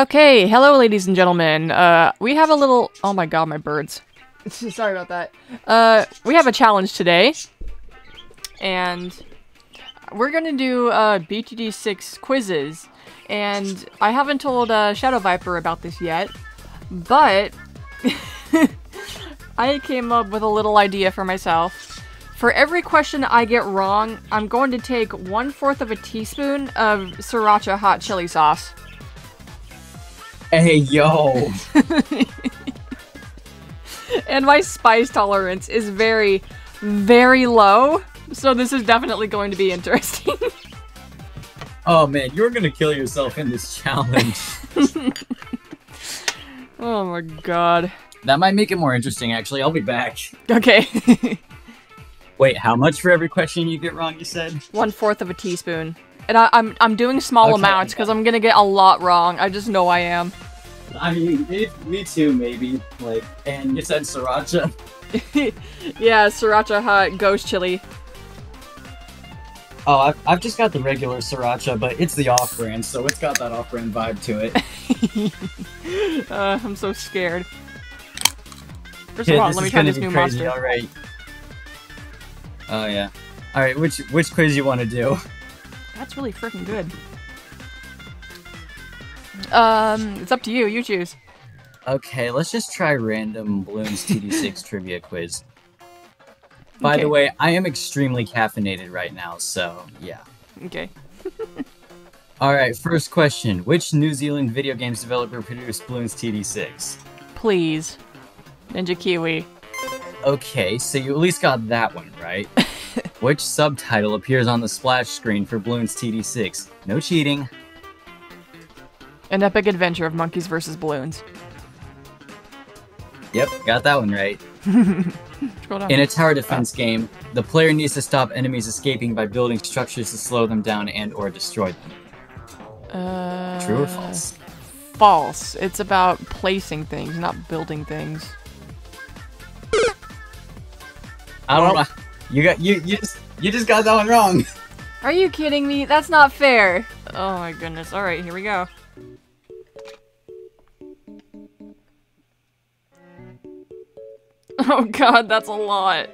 Okay, hello, ladies and gentlemen. Uh, we have a little. Oh my god, my birds. Sorry about that. Uh, we have a challenge today, and we're gonna do uh BTD six quizzes, and I haven't told uh, Shadow Viper about this yet, but I came up with a little idea for myself. For every question I get wrong, I'm going to take one fourth of a teaspoon of sriracha hot chili sauce. Hey, yo. and my spice tolerance is very, very low. So this is definitely going to be interesting. oh man, you're gonna kill yourself in this challenge. oh my god. That might make it more interesting, actually. I'll be back. Okay. Wait, how much for every question you get wrong, you said? One fourth of a teaspoon. And I, am I'm, I'm doing small okay. amounts because I'm gonna get a lot wrong. I just know I am. I mean, me, me too, maybe. Like, and you said sriracha. yeah, sriracha hot ghost chili. Oh, I've, I've just got the regular sriracha, but it's the off-brand, so it's got that off-brand vibe to it. uh, I'm so scared. First of all, let me try this new crazy, monster. Alright. Oh, yeah. Alright, which, which quiz you want to do? That's really freaking good. Um, it's up to you. You choose. Okay, let's just try random Bloons TD6 trivia quiz. By okay. the way, I am extremely caffeinated right now, so yeah. Okay. Alright, first question. Which New Zealand video games developer produced Bloons TD6? Please. Ninja Kiwi. Okay, so you at least got that one right. Which subtitle appears on the splash screen for Bloons TD6? No cheating. An epic adventure of monkeys versus balloons. Yep, got that one right. In a tower defense game, the player needs to stop enemies escaping by building structures to slow them down and or destroy them. Uh, True or false? False. It's about placing things, not building things. I don't know. You got you you just you just got that one wrong. Are you kidding me? That's not fair. Oh my goodness. All right, here we go. Oh god, that's a lot.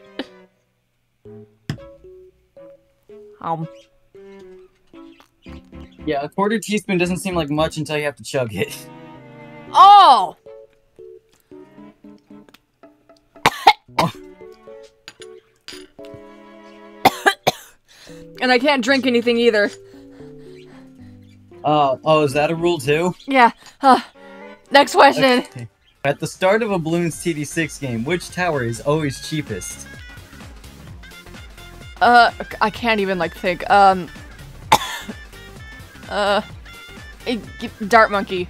Um. Yeah, a quarter teaspoon doesn't seem like much until you have to chug it. Oh! oh. And I can't drink anything either. Uh, oh, is that a rule too? Yeah. Uh, next question. Okay. At the start of a Bloons TD6 game, which tower is always cheapest? Uh, I can't even, like, think. Um, uh, Dart Monkey.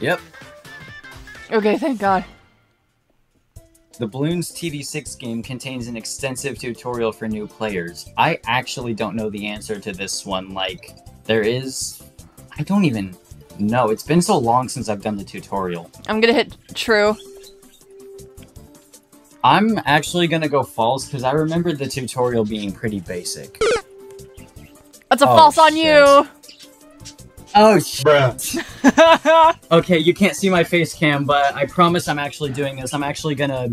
Yep. Okay, thank God. The Bloons TD6 game contains an extensive tutorial for new players. I actually don't know the answer to this one, like, there is... I don't even know. it's been so long since I've done the tutorial. I'm gonna hit true. I'm actually gonna go false because I remember the tutorial being pretty basic. That's a oh, false on you! Oh shit. okay, you can't see my face cam, but I promise I'm actually doing this. I'm actually gonna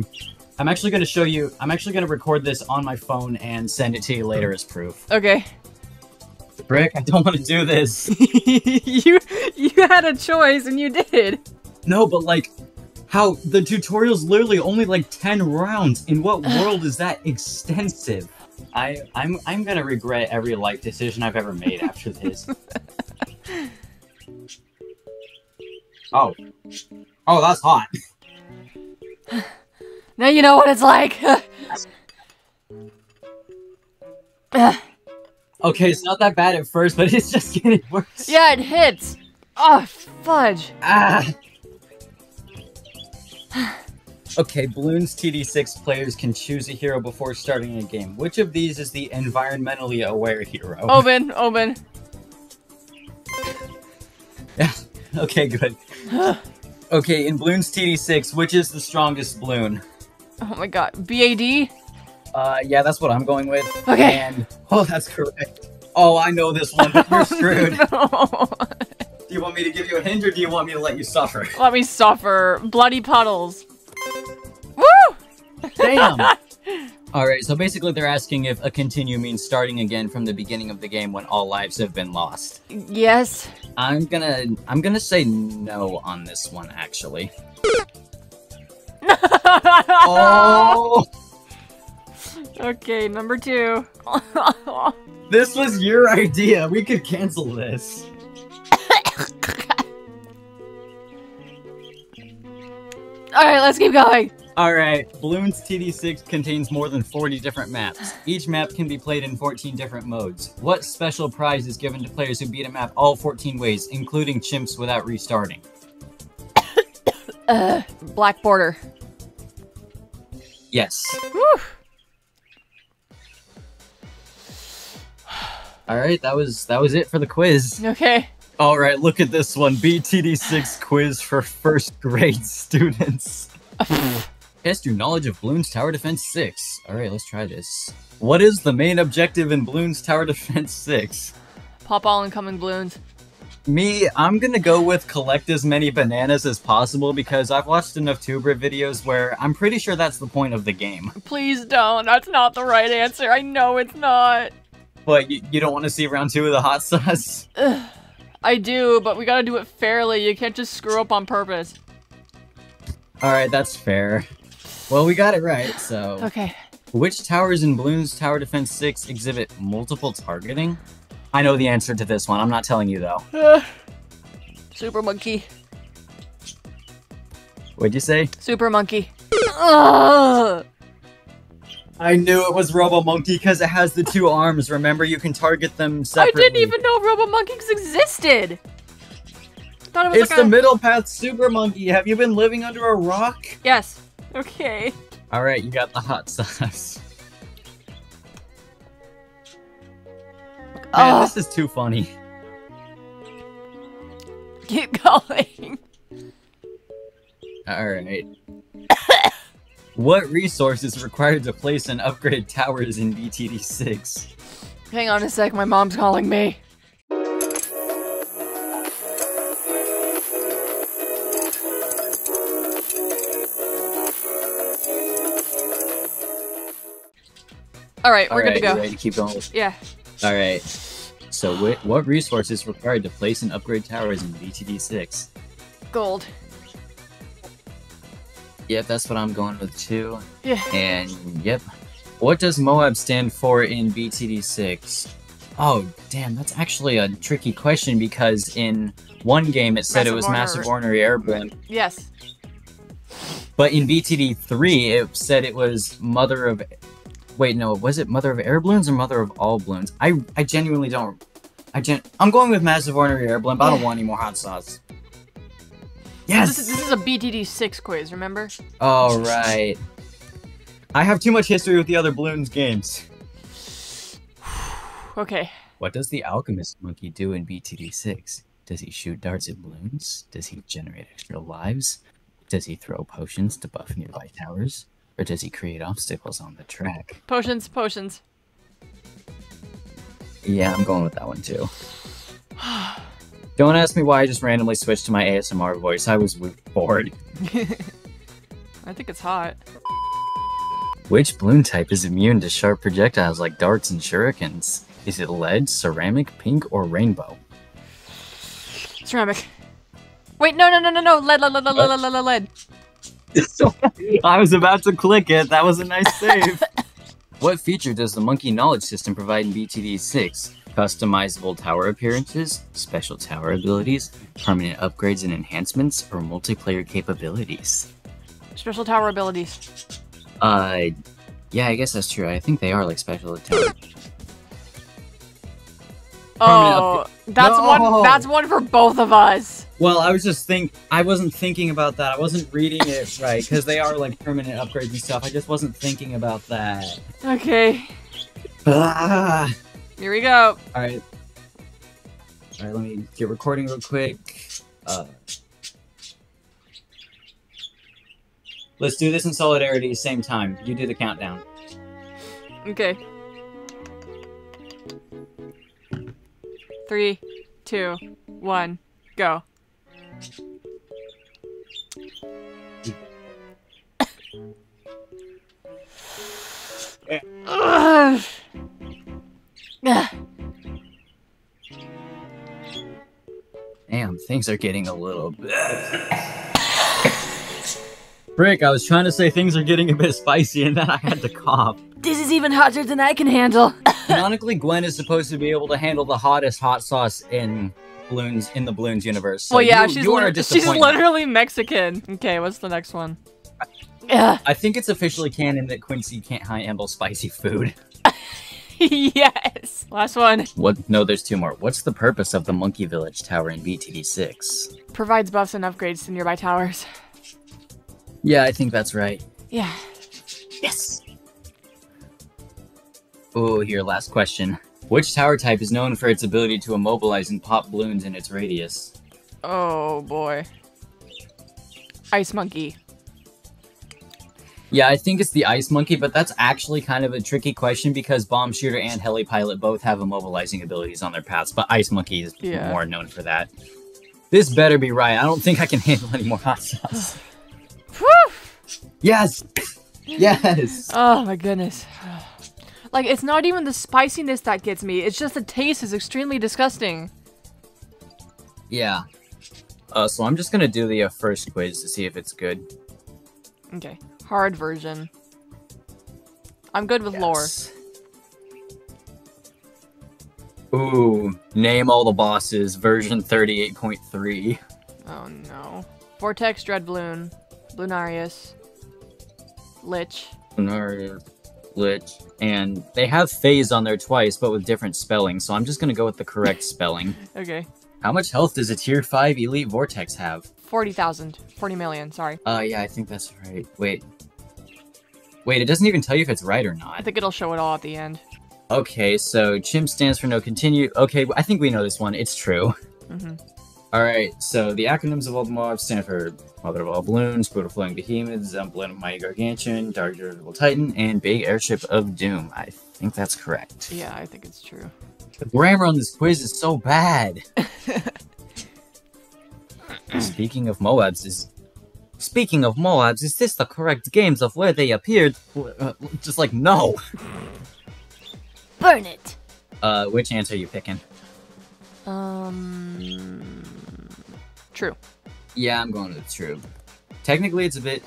I'm actually gonna show you I'm actually gonna record this on my phone and send it to you later as proof. Okay. Brick, I don't want to do this. you you had a choice and you did. No, but like how the tutorial's literally only like 10 rounds. In what world is that extensive? I I'm I'm going to regret every life decision I've ever made after this. oh. Oh, that's hot. now you know what it's like. Okay, it's not that bad at first, but it's just getting worse. Yeah, it hits. Oh, fudge. Ah. okay, Bloons TD6 players can choose a hero before starting a game. Which of these is the environmentally aware hero? Obyn, Obyn. okay, good. okay, in Bloons TD6, which is the strongest balloon? Oh my god, BAD? Uh, yeah, that's what I'm going with. Okay. And, oh, that's correct. Oh, I know this one. You're screwed. no. Do you want me to give you a hint or do you want me to let you suffer? Let me suffer. Bloody puddles. Woo! Damn! Alright, so basically they're asking if a continue means starting again from the beginning of the game when all lives have been lost. Yes. I'm gonna I'm gonna say no on this one actually. oh Okay, number two. This was your idea. We could cancel this. Alright, let's keep going. Alright, Bloons TD6 contains more than 40 different maps. Each map can be played in 14 different modes. What special prize is given to players who beat a map all 14 ways, including chimps without restarting? Uh, black border. Yes. Whew. Alright, that was that was it for the quiz. Okay. Alright, look at this one. BTD6 quiz for first grade students. Test your knowledge of Bloons Tower Defense 6. Alright, let's try this. What is the main objective in Bloons Tower Defense 6? Pop all incoming balloons. Me, I'm gonna go with collect as many bananas as possible because I've watched enough Tuber videos where I'm pretty sure that's the point of the game. Please don't. That's not the right answer. I know it's not. But you, you don't want to see round two of the hot sauce? Ugh. I do, but we gotta do it fairly. You can't just screw up on purpose. Alright, that's fair. Well, we got it right, so... Okay. Which towers in Bloons Tower Defense 6 exhibit multiple targeting? I know the answer to this one, I'm not telling you though. Uh, super monkey. What'd you say? Super monkey. Ugh. I knew it was Robo Monkey because it has the two arms. Remember, you can target them I didn't even know Robo Monkeys existed. I thought it was It's like the a... Middle Path Super Monkey. Have you been living under a rock? Yes. Okay. All right, you got the hot sauce. Man, Ugh. this is too funny. Keep going. All right. what resource is required to place and upgrade towers in BTD 6? Hang on a sec. My mom's calling me. All right, we're good to go. Ready to keep going? Yeah. All right. So, wh- what resource is required to place and upgrade towers in BTD 6? Gold. Yep, that's what I'm going with too. Yeah. And yep. What does Moab stand for in BTD 6? Oh, damn, that's actually a tricky question because in one game it said it was orner- Massive Ornery Airborne, Yes. but in BTD 3 it said it was Mother of. Wait, no, was it Mother of Air Balloons or Mother of All Balloons? I I genuinely don't. I gen. I'm going with Massive Ornery Air Balloon, but I don't want any more hot sauce. Yes. This is, this is a BTD six quiz. Remember? All right. I have too much history with the other balloons games. Okay. What does the alchemist monkey do in BTD 6? Does he shoot darts at balloons? Does he generate extra lives? Does he throw potions to buff nearby towers? Or does he create obstacles on the track? Potions. Potions. Yeah, I'm going with that one too. Don't ask me why I just randomly switched to my ASMR voice. I was bored. I think it's hot. Which balloon type is immune to sharp projectiles like darts and shurikens? Is it lead, ceramic, pink, or rainbow? Ceramic. Wait, no, no, no, no, no. Lead, lead, lead, lead, lead, lead, lead, lead. I was about to click it. That was a nice save. what feature does the Monkey Knowledge System provide in BTD 6? Customizable tower appearances, special tower abilities, permanent upgrades and enhancements, or multiplayer capabilities? Special tower abilities. Uh, yeah, I guess that's true. I think they are like special tower. Oh, that's No! one. That's one for both of us. Well, I was just think I wasn't thinking about that. I wasn't reading it right because they are like permanent upgrades and stuff. I just wasn't thinking about that. Okay, Ah. here we go. All right. All right, let me get recording real quick. Uh, let's do this in solidarity, same time. You do the countdown. Okay. Three, two, one, Go. Damn, things are getting a little bit. Brick, I was trying to say things are getting a bit spicy and then I had to cough. This is even hotter than I can handle. Canonically, Gwen is supposed to be able to handle the hottest hot sauce in balloons in the balloons universe. So well, yeah, you, she's, you she's literally Mexican. Okay, what's the next one? I think it's officially canon that Quincy can't handle spicy food. yes. Last one. What? No, there's two more. What's the purpose of the Monkey Village Tower in BTD6? Provides buffs and upgrades to nearby towers. Yeah, I think that's right. Yeah. Yes. Oh, here, last question. Which tower type is known for its ability to immobilize and pop balloons in its radius? Oh boy. Ice monkey. Yeah, I think it's the Ice Monkey, but that's actually kind of a tricky question because Bomb Shooter and Heli Pilot both have immobilizing abilities on their paths, but Ice Monkey is Yeah. more known for that. This better be right. I don't think I can handle any more hot sauce. Whew! yes! Yes! Oh my goodness. Like, it's not even the spiciness that gets me, it's just the taste is extremely disgusting. Yeah. Uh, so I'm just gonna do the uh, first quiz to see if it's good. Okay. Hard version. I'm good with lore. Ooh, name all the bosses, version 38.3. Oh no. Vortex, Dreadbloon, Bloonarius, Lych. Lunar, Lych, and they have Phayze on there twice, but with different spelling, so I'm just gonna go with the correct spelling. Okay. How much health does a tier 5 Elite Vortex have? 40,000. 40 million, sorry. Uh, yeah, I think that's right. Wait. Wait, it doesn't even tell you if it's right or not. I think it'll show it all at the end. Okay, so chimp stands for no continue. Okay, I think we know this one. It's true. hmm Alright, so the acronyms of all the mobs stand for Mother of all Balloons, Brutal Flowing Behemoths, Emblem of Mighty Gargantuan, Dark Durable Titan, and Big Airship of Doom. I think that's correct. Yeah, I think it's true. The grammar on this quiz is so bad. Speaking of Moabs, is Speaking of Moabs, is this the correct games of where they appeared? Uh, just like no. Burn it! Uh, which answer are you picking? Um. True. Yeah, I'm going with true. Technically, it's a bit.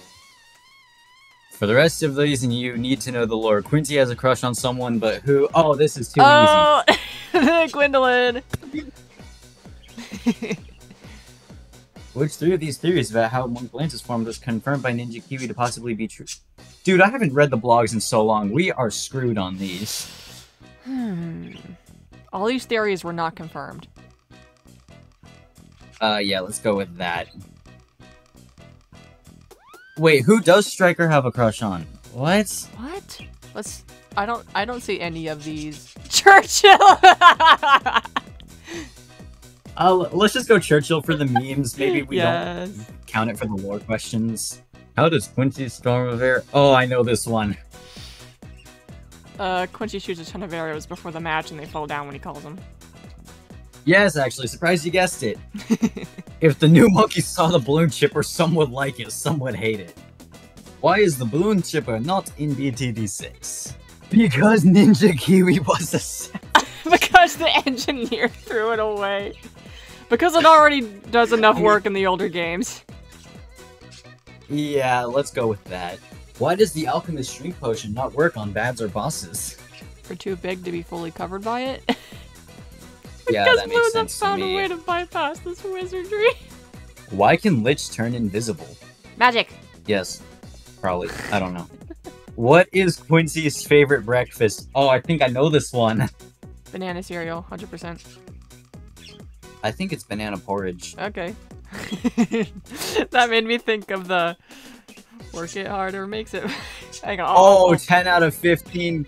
For the rest of these, and you need to know the lore. Quincy has a crush on someone, but who? Oh, this is too easy. Oh! Gwendolin! Which three of these theories about how Monk Lance is formed was confirmed by Ninja Kiwi to possibly be true? Dude, I haven't read the blogs in so long. We are screwed on these. Hmm. All these theories were not confirmed. Uh, yeah, let's go with that. Wait, who does Striker have a crush on? What? What? Let's. I don't. I don't see any of these. Churchill. Uh, let's just go Churchill for the memes. Maybe we yes. don't count it for the lore questions. How does Quincy Storm of Air? Oh, I know this one. Uh, Quincy shoots a ton of arrows before the match, and they fall down when he calls them. Yes, actually, surprised you guessed it. if the new monkey saw the Bloon Chipper, some would like it, some would hate it. Why is the Bloon Chipper not in BTD6? Because Ninja Kiwi was a because the engineer threw it away. Because it already does enough work in the older games. Yeah, let's go with that. Why does the alchemist shrink potion not work on bads or bosses? We're too big to be fully covered by it. Yeah, because that makes have sense to found a way to bypass this wizardry. Why can Lych turn invisible? Magic. Yes, probably. I don't know. What is Quincy's favorite breakfast? Oh, I think I know this one. Banana cereal, 100%. I think it's banana porridge. Okay. that made me think of the work it harder makes it. Hang on. Oh, 10 out of 15.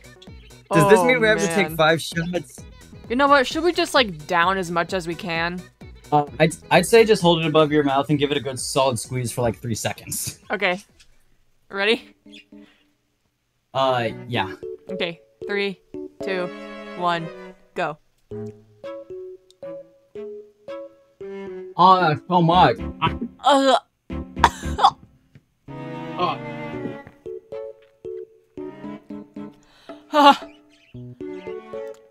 Does this Oh, mean we have to take five shots? You know what? Should we just like down as much as we can? Uh, I'd, I'd say just hold it above your mouth and give it a good solid squeeze for like three seconds. Okay. Ready? Uh, yeah. Okay. Three, two, one, go. Oh, that's so much. Ugh. Ah.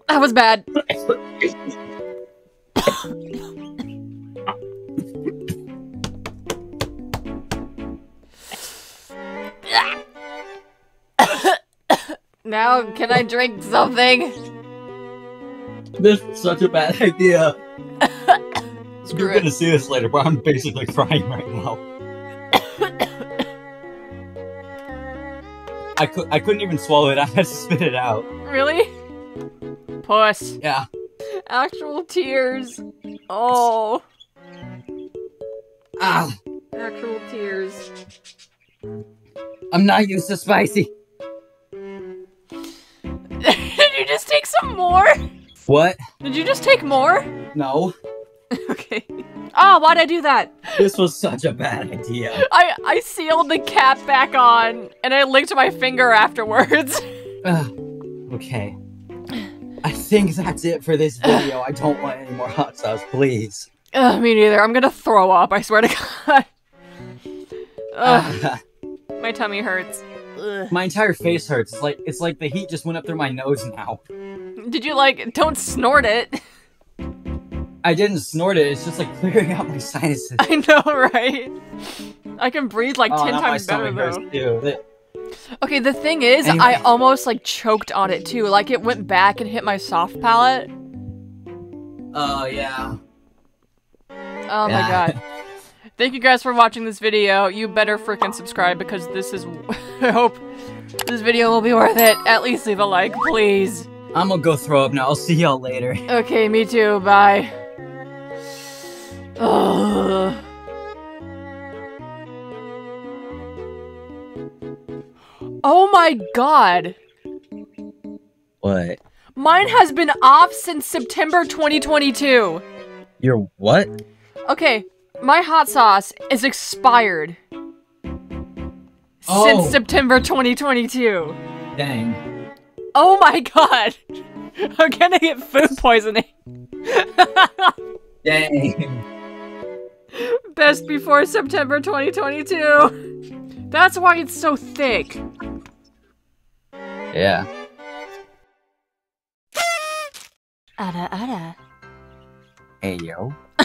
that was bad. now, can I drink something? This is such a bad idea. You're gonna see this later, but I'm basically crying right now. I, cou- I couldn't even swallow it. I had to spit it out. Really? Puss. Yeah. Actual tears. Oh, Ah, actual tears. I'm not used to spicy. Did you just take some more? What? Did you just take more? No. okay. Oh, why'd I do that? This was such a bad idea. I I sealed the cap back on and I licked my finger afterwards. Ugh. okay. I think that's it for this video. I don't want any more hot sauce, please. Ugh, me neither. I'm gonna throw up. I swear to God. Ugh, my tummy hurts. Ugh. my entire face hurts. It's like it's like the heat just went up through my nose now. Did you like? Don't snort it. I didn't snort it. It's just like clearing out my sinuses. I know, right? I can breathe like oh, ten times better though. Okay, the thing is, I almost like choked on it too. Like it went back and hit my soft palate. Oh yeah. Oh my god. Thank you guys for watching this video. You better freaking subscribe because this is. I hope this video will be worth it. At least leave a like, please. I'm gonna go throw up now. I'll see y'all later. Okay, me too. Bye. Ugh. Oh my god. What? Mine has been off since September 2022. You're what? Okay, my hot sauce is expired. Oh. Since September 2022. Dang. Oh my god. I'm gonna get food poisoning. Dang. Best before September 2022. That's why it's so thick. Yeah. Ada ada. Hey yo.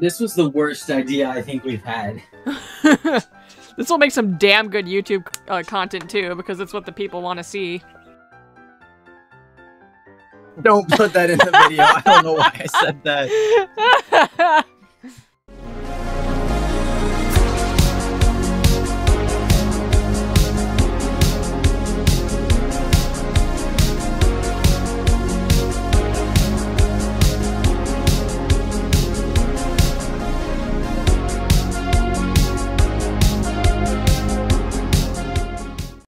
this was the worst idea I think we've had. this will make some damn good YouTube uh, content too, because it's what the people want to see. Don't put that in the video. I don't know why I said that.